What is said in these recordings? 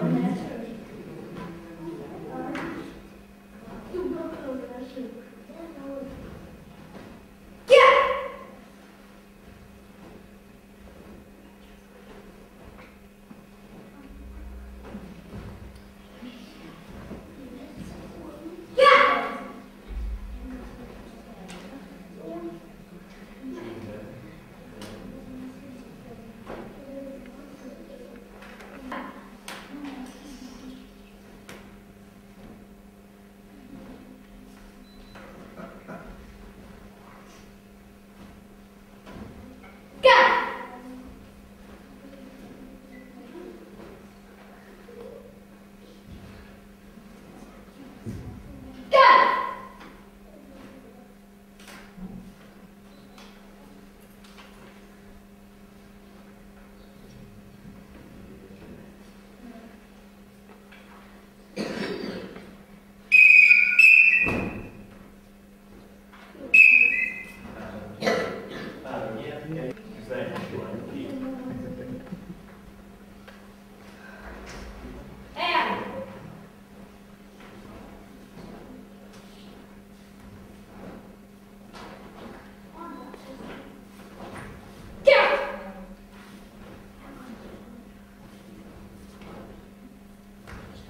Amen.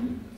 Mm-hmm.